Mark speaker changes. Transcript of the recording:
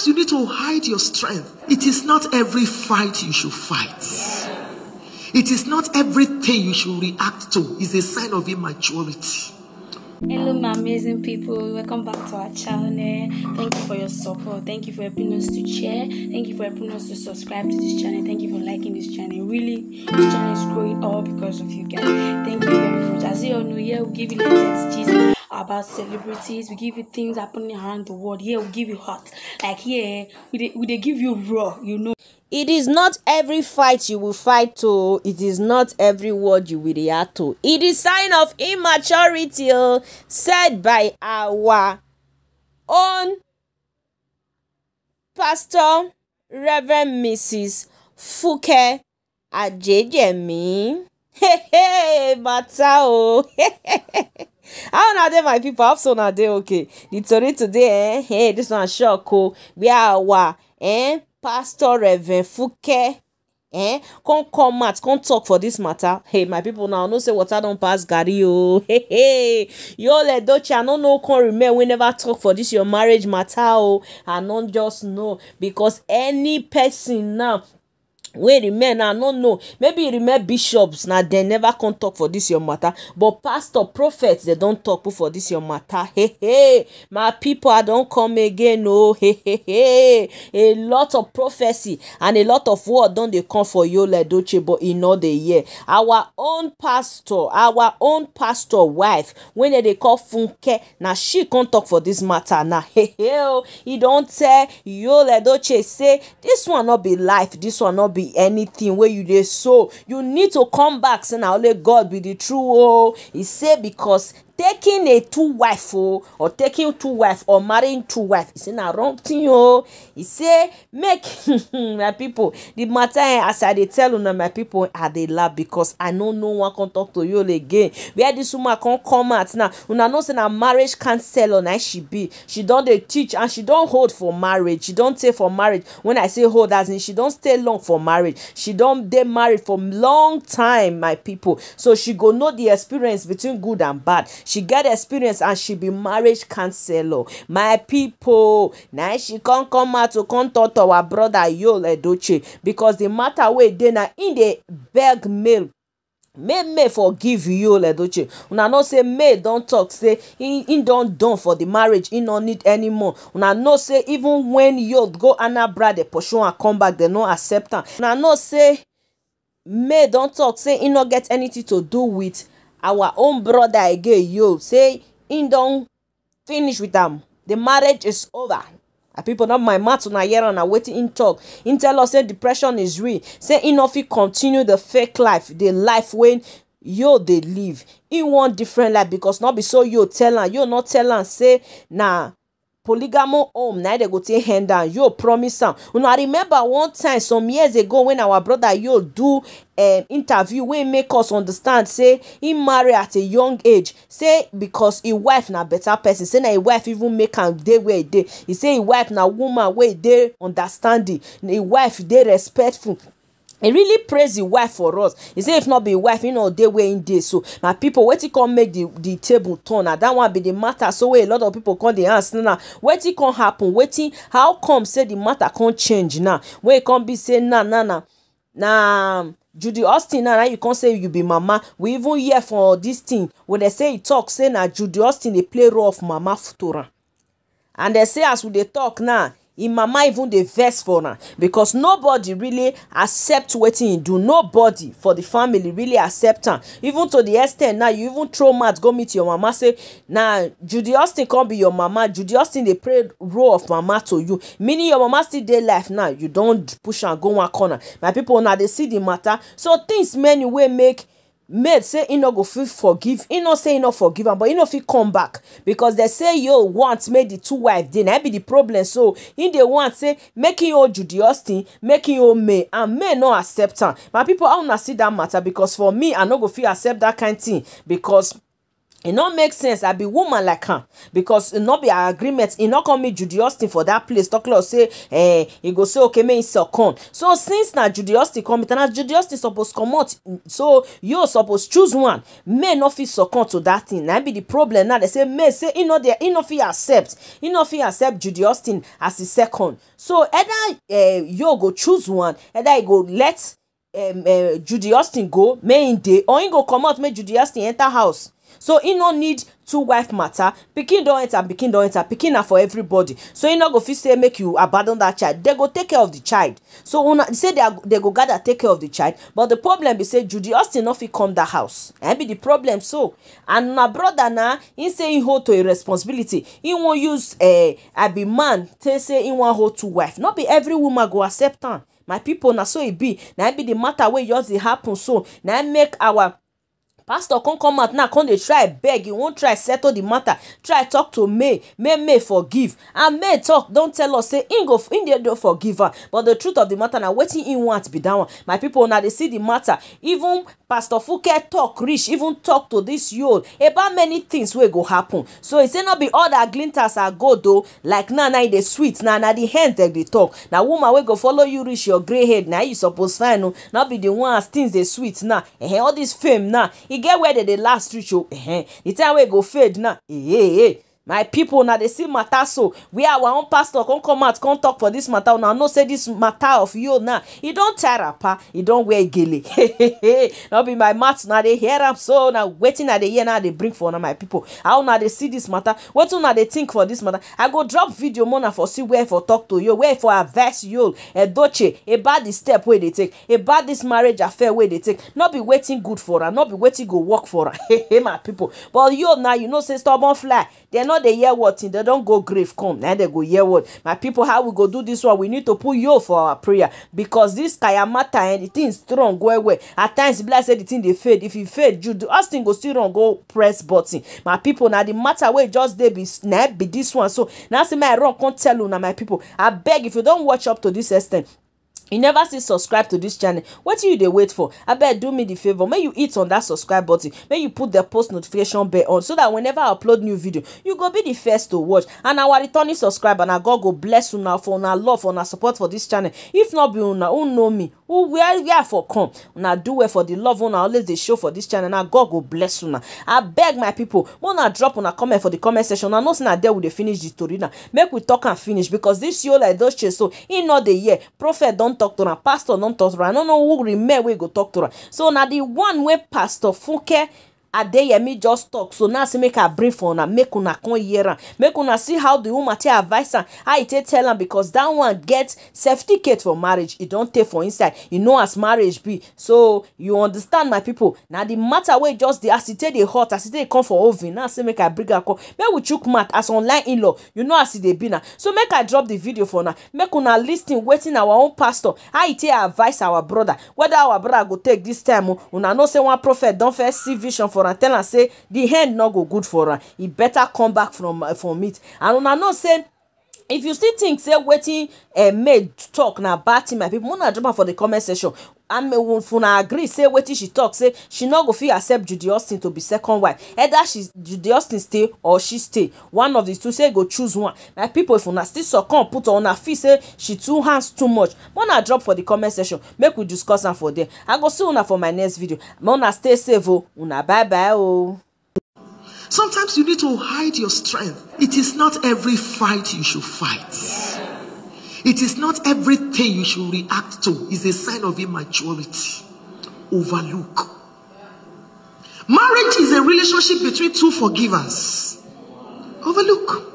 Speaker 1: sometimes you need to hide your strength. It is not every fight you should fight. It is not everything you should react to. It's a sign of immaturity.
Speaker 2: Hello, my amazing people. Welcome back to our channel. Thank you for your support. Thank you for helping us to share. Thank you for helping us to subscribe to this channel. Thank you for liking this channel. Really, this channel is growing all because of you guys. Thank you very much. As you all know, here we give you latest gist about celebrities. We give you things happening around the world. Here we give you hot. Like here, we they, we they give you raw. You know.
Speaker 3: It is not every fight you will fight to. It is not every word you will react to. It is sign of immaturity oh, said by our own pastor, Reverend Mrs. Fuke Ajejemi. Hey, hey, matter oh. How na dey my people? How so na dey okay? The tori today, eh? Hey, this one shock oh. Where our eh? pastor reverend fuke eh come come out come talk for this matter hey my people now know say water don pass garri o hey hey yole edochie i no know come remain wey never talk for this your marriage matter o i no just know because any person now wey remain na no know. Maybe e remain bishops. Na dem never come talk for this your matter. But pastor prophet dem don talk put for this your matter. Hey hey. My people i don come again oh. hey hey hey. A lot of prophecy and a lot of word don dey come for yul edochie but e no dey hear. Our own pastor our own pastor wife wey dem dey call funke na she come talk for this matter na. Hey hey oh. e don tell yul edochie say this one no be life. This one no be be anything wey you dey sow. You need to come back say na only god be the true oh. o e say because taking a two wife o or taking two wife or marrying two wife. E say na wrong thing o e say make my people the matter eh as i dey tell una my people i dey laugh because i know no wan come talk to you again. Where this woman come come out now? Una know say na marriage counselor na she be. She don dey teach and she don hold for marriage. She don tey for marriage. When i say hold as in she don stay long for marriage. She don dey married for long time my people. So she go know the experience between good and bad she get experience and she be marriage counselor. My people na she come come out to come talk to our brother yul edochie because the matter wey dey na im dey beg mail may may forgive yul edochie una know say may don talk say he don done for the marriage he no need anymore. Una know say even when yul go anambra dey pursue am come back dem no accept am. Una know say may don talk say he no get anything to do with our own brother again yo. Say im don finish with am. The marriage is over. And people not my mouth hear am na wetin im talk? Im tell us say depression is real. Say no fit continue the fake life the life wey yo dey live. Im wan different life because not be so yo tell am. Yo not tell am say na polygamo home na dem go take hand down. Yo promise am. Una remember one time some years ago when our brother yo do um, interview wey make us understand say he marry at a young age. Say because im wife na better person. Say na im wife even make am dey where e dey. E say im wife na woman wey dey understanding. Im wife dey respectful He really praise the wife for us. He say if not be wife e no dey where im dey so na pipo wetin come make the the table turn? Na that one be the matter. So wey a lot of people come dey ask now wetin come happen? Wetin how come say the matter come change now? Wey e come be say na na na na judy austin now you come say you be mama. We even hear for this thing. When dem say e talk say na judy austin dey play role of mama am and dem say as we dey talk now im mama even dey vex for am because nobody really accept wetin im do. Nobody for the family really accept am. Even to the extent now you even throw mouth go meet your mama say na judy austin come be your mama. Judy austin dey play role of mama to you. Meaning your mama still dey life now you don push am go one corner. My people una dey see the matter. So things many wey make maid say e no go fit forgive e no say e no forgive but e no fit come back. Because dem say yo want make the two wife dey na be the problem. So e dey want say make e hold judy austin make e hold may and may no accept am. My people how una see that matter because for me i no go fit accept that kind thing because e no make sense. I be woman like am because e no be our agreement. E no come meet judy austin for dat place. Talk like say eh e go say okay make e succumb so since na judy austin come na judy austin suppose comot so you suppose choose one. May no fit succumb to dat thing. Na be the problem now. Dey say may say e no dey e no fit accept. E no fit accept judy austin as e second. So either uh, you go choose one either e go let um, uh, judy austin go may im dey or im go comot make judy austin enter house. So e no need two wife matter. Pikin don enter pikin don enter pikin na for everybody. So e no go fit say make you abandon that child. They go take care of the child. So una say they, they go gather take care of the child. But the problem be say judy austin no fit come that house. Na be the problem. So and una brother na him say him hold to a responsibility. He wan use uh, i be man take say he wan hold two wife. No be every woman go accept am my people na so e be. Na be the matter wey just dey happen so. Na make our pastor come come out now. Come dey try beg he wan try settle the matter. Try talk to may. May may forgive. And may talk. Don tell us. Say him go him dey don forgive her. But the truth of the matter na wetin him want be that one? My people una dey see the matter. Even pastor funke talk reach even talk to this yul about many things wey go happen. So e say no be all that glinters are gold o like now na e dey sweet. Na na the hand dem talk. Na woman wey go follow you reach your grey head na you suppose find o no be the one as things dey sweet now eh all this fame now get where dem dey last reach o eh the time wey go fade now eh eh eh my people na dey see matter so where our own pastor come come out come talk for this matter. Una know say this matter of you now You don't e don tie wrapper e don wear gele. No be my mouth na dey hear am so na wetin i dey hear now i dey bring for una my people. How una dey see this matter? Wetin una dey think for this matter? I go drop video more na for see where for talk to you where for advice you. A edochie about the step wey dey take about this marriage affair wey dey take. No be wetin good for am no be wetin go work for am my people. But you now you know say stubborn fly. Dem no dey hear word they dem don go grave come na they go hear what my people how we go do this one we need to put yo for our prayer. Because this kayamata eh the thing strong well well. At times be like say the thing fade. If e fade judy austin go still run go press button. My people na the matter wey just dey be na be this one. So na say my run come tell una my people. Abeg if you don watch up to this extent you never still subscribe to this channel. Wetin you dey wait for? I abeg do me the favour make you hit on that subscribe button. Make you put the post notification bell on so that whenever i upload new video you go be the first to watch. And our returning subscriber na god go bless una for una love for una support for this channel. If not be una who know me who where where i for? Come. Una do well for the love una always dey show for this channel. Na god go bless una. Abeg my people make una drop una comment for the comment section una know say na there we dey finish the story now. Make we talk am finish because this yola edochie so e no dey hear. Prophet don talk to am pastor don talk to am i no know who remain wey go talk to am so na the one wey pastor funke adeyemi just talk. So now say make i bring for una make una come hear am make una see how the woman take advice am how e take tell am because that one get certificate for marriage. E don tey for inside. E know as marriage be. So you understand my people? Na the matter wey just dey as e take dey hot as e take dey come for oven now say make i bring am come. Make we chook mouth as online in-law. You know as e dey be na. So make i drop the video for una. Make una lis ten wetin our own pastor how e take advice our brother. Whether our brother go take this time o. Una know say one prophet don first see vision for am tell am say the hand no go good for am e better come back from from it. And una know say if you still think say wetin uh, may talk na bad my people una drop am for the comment section and if una agree say wetin she talk say she no go fit accept judy austin to be second wife. Either she judy austin stay or she stay. One of the two say go choose one. My people if una still succumb put on una feel say she two hands too much. Una drop for the comment section. Make we discuss am for there. I go see una for my next video. Make una stay safe o una bye bye o.
Speaker 1: Sometimes you need to hide your strength. It is not every fight you should fight. It is not everything you should react to. is a sign of immaturity. Overlook. Marriage is a relationship between two forgivers. Overlook.